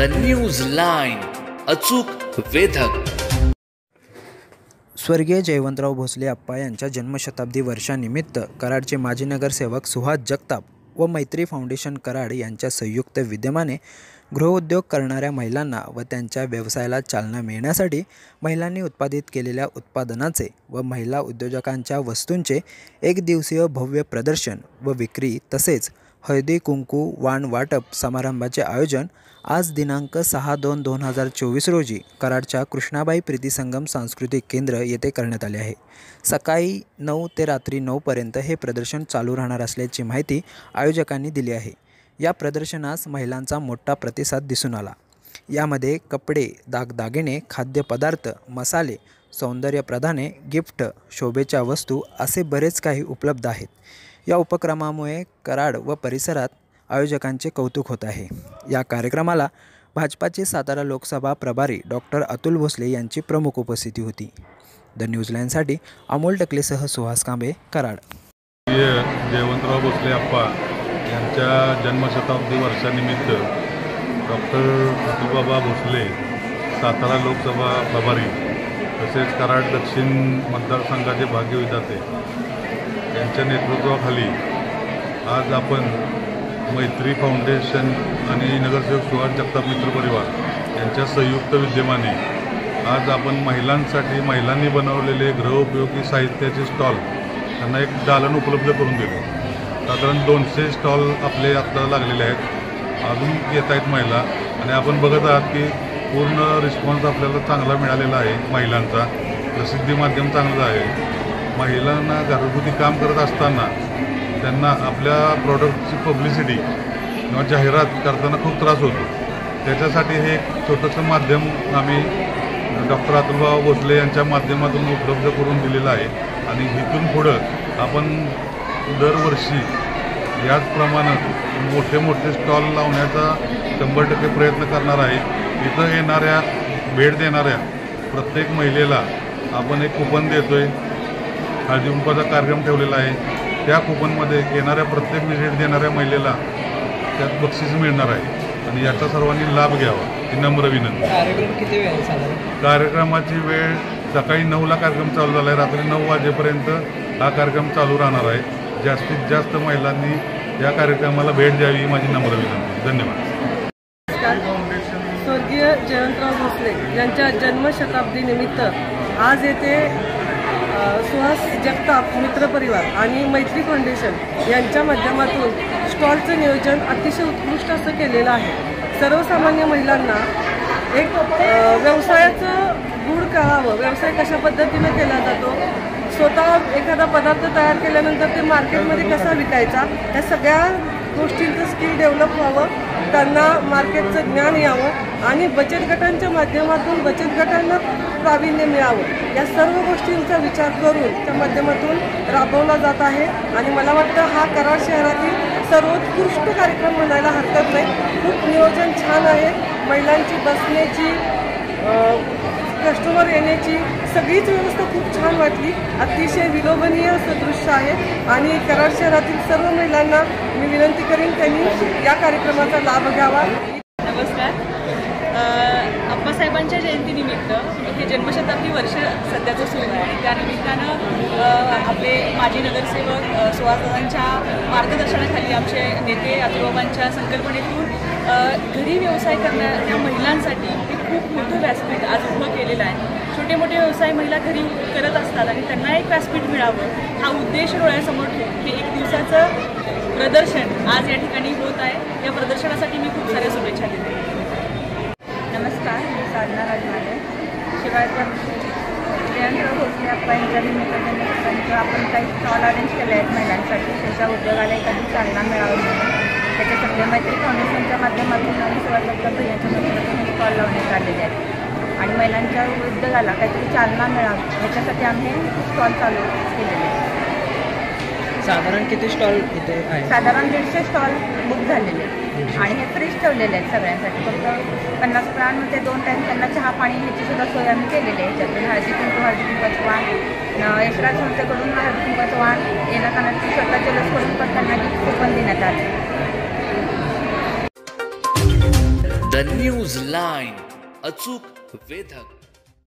The news line अचूक वेधक. स्वर्गीय जयवंतराव भोसले आप्पा यांच्या जन्मशताब्दी वर्षानिमित्त कराडचे माजी नगरसेवक सुहास जगताप व मैत्री फाउंडेशन कराड यांच्या संयुक्त विद्यमाने गृहउद्योग करणाऱ्या महिलांना व त्यांच्या व्यवसायाला चालना मिळण्यासाठी महिलांनी उत्पादित केलेल्या उत्पादनाचे व महिला उद्योजकांच्या वस्तूंचे एक दिवसीय भव्य प्रदर्शन व विक्री तसेच हळदी कुंकू वाण वाटप समारंभाचे आयोजन आज दिनांक सहा दोन दोन हजार चोवीस रोजी कराडच्या कृष्णाबाई प्रीती संगम सांस्कृतिक केंद्र येथे करण्यात आले आहे. सकाळी नऊ ते रात्री नऊपर्यंत हे प्रदर्शन चालू राहणार असल्याची माहिती आयोजकांनी दिली आहे. या प्रदर्शनास महिलांचा मोठा प्रतिसाद दिसून आला. यामध्ये कपडे दागदागिने खाद्यपदार्थ मसाले सौंदर्यप्रधाने गिफ्ट शोभेच्या वस्तू असे बरेच काही उपलब्ध आहेत. या उपक्रमामुळे कराड व परिसरात आयोजकांचे कौतुक होत आहे. या कार्यक्रमाला भाजपाचे सातारा लोकसभा प्रभारी डॉक्टर अतुल भोसले यांची प्रमुख उपस्थिती होती. द न्यूझीलँडसाठी अमोल टकलेसह सुहास कांबे कराड. जयवंतराव भोसले आप्पा यांच्या जन्मशताब्दी वर्षानिमित्त डॉक्टर अतुलबाबा भोसले सातारा लोकसभा प्रभारी तसेच कराड दक्षिण मतदारसंघाचे भाग्यविधाते यांच्या नेतृत्वाखाली आज आपण मैत्री फाउंडेशन आणि नगरसेवक सुहास जगताप मित्र परिवार यांच्या संयुक्त विद्यमाने आज आपण महिलांसाठी महिलांनी बनवलेले गृहउपयोगी साहित्याचे स्टॉल त्यांना एक दालन उपलब्ध करून दिलं. साधारण दोनशे स्टॉल आपले आत्ता लागलेले आहेत. अजून येत आहेत महिला. आणि आपण बघत आहात की पूर्ण रिस्पॉन्स आपल्याला चांगला मिळालेला आहे. महिलांचा प्रसिद्धी माध्यम चांगलं आहे. महिलांना घरगुती काम करत असताना त्यांना आपल्या प्रॉडक्टची पब्लिसिटी किंवा जाहिरात करताना खूप त्रास होतो. त्याच्यासाठी हे एक छोटंसं माध्यम आम्ही डॉक्टर अतुलभाव भोसले यांच्या माध्यमातून उपलब्ध करून दिलेलं आहे. आणि इथून पुढं आपण दरवर्षी याच प्रमाणात मोठे मोठे स्टॉल लावण्याचा शंभर टक्के प्रयत्न करणार आहे. इथं येणाऱ्या भेट देणाऱ्या प्रत्येक महिलेला आपण एक कुपन देतो आहे हळदी कार्यक्रम ठेवलेला आहे. त्या कुपनमध्ये येणाऱ्या प्रत्येक व्हिजिट देणाऱ्या महिलेला त्यात बक्षीस मिळणार आहे. आणि याचा सर्वांनी लाभ घ्यावा. ही नम्र विनंती. कार्यक्रम किती वेळ कार्यक्रमाची वेळ सकाळी नऊला कार्यक्रम चालू झाला आहे रात्री नऊ वाजेपर्यंत हा कार्यक्रम चालू राहणार आहे. जास्तीत जास्त महिलांनी या कार्यक्रमाला भेट द्यावी ही माझी नम्र विनंती. धन्यवाद. स्वर्गीय जयवंतराव भोसले यांच्या जन्मशताब्दीनिमित्त आज येथे सुहास जगताप मित्रपरिवार आणि मैत्री फाउंडेशन यांच्या माध्यमातून स्टॉलचं नियोजन अतिशय उत्कृष्ट असं केलेलं आहे. सर्वसामान्य महिलांना एक व्यवसायाचं गूढ कळावं व्यवसाय कशा पद्धतीनं केला जातो स्वतः एखादा पदार्थ तयार केल्यानंतर ते मार्केटमध्ये कसा विकायचा या सगळ्या गोष्टींचं स्किल डेव्हलप व्हावं त्यांना मार्केटचं ज्ञान यावं आणि बचत गटांच्या माध्यमातून बचत गटांना प्रावीण्य मिळावं. या सर्व गोष्टींचा विचार करून त्या माध्यमातून राबवला जात आहे आणि मला वाटतं हा कराड शहरातील सर्वोत्कृष्ट कार्यक्रम म्हणायला हरकत नाही. खूप नियोजन छान आहे. महिलांची बसण्याची कस्टमर येण्याची सगळीच व्यवस्था खूप छान वाटली. अतिशय विलोभनीय असं दृश्य आहे आणि कराड शहरातील सर्व महिलांना मी विनंती करेन त्यांनी या कार्यक्रमाचा लाभ घ्यावा. नमस्कार. आप्पासाहेबांच्या अप्पासाहेबांच्या जयंतीनिमित्त हे जन्मशताब्दी वर्ष सध्याचं सुरू आहे. आणि त्यानिमित्तानं आपले माजी नगरसेवक सुहासदांच्या मार्गदर्शनाखाली आमचे नेते आजोबाबांच्या संकल्पनेतून घरी व्यवसाय करणाऱ्या महिलांसाठी खूप मोठं व्यासपीठ आज उभं केलेलं आहे. छोटे मोठे व्यवसाय महिला घरी करत असतात आणि त्यांना एक व्यासपीठ मिळावं हा उद्देश डोळ्यासमोर ठेवून हे एक दिवसाचं प्रदर्शन आज या ठिकाणी होत आहे. या प्रदर्शनासाठी मी खूप साऱ्या शुभेच्छा देते. नमस्कार मी साधना राजमाने शिवाय जयंत भोसले अप्पा निमित्ताने आपण काही स्टॉल अरेंज केले आहेत महिलांसाठी. त्याच्या उद्योगाला एखादी चालना मिळावी म्हणून त्याच्यासाठी मैत्री फाउंडेशनच्या माध्यमातून आणि सप्ताह यांच्या माध्यमातून स्टॉल लावण्यात आलेले आहेत. आणि महिलांच्या उद्योगाला काहीतरी चालना मिळावी याच्यासाठी आम्ही स्टॉल चालू केलेले साधारण किती स्टॉल इथे आहे साधारण दीडशे स्टॉल बुक झालेले आहेत. आणि हे फ्रीज ठेवलेले आहेत सगळ्यांसाठी. फक्त पन्नास प्राणमध्ये दोन टाईम त्यांना चहा पाणी ह्याची सुद्धा सोय आम्ही केलेली आहे. ह्याच्यातून हळदी कुंकू हळदी कुंकाचं वाण यशराज संस्थेकडून हळदी कुंकाचं वाण येणं कानाची स्वतःच्या द न्यूज लाईन अचूक वेधक